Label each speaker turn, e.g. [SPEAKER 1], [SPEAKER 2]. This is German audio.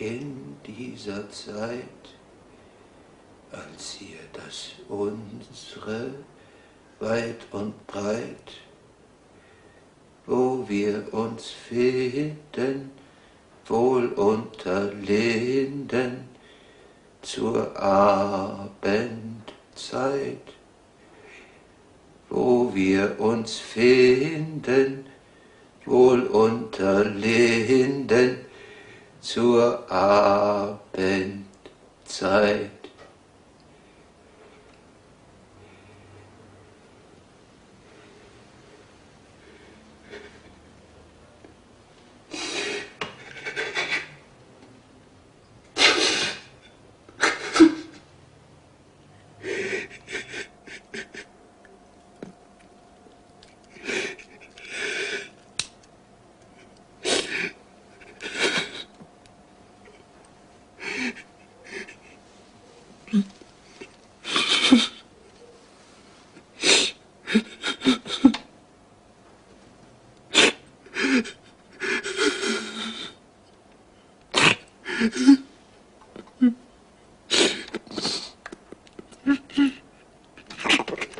[SPEAKER 1] in dieser Zeit, als hier das Unsere weit und breit, wo wir uns finden, wohl unter Linden zur Abendzeit, wo wir uns finden, wohl unter Linden zur Abendzeit. Mm-hmm.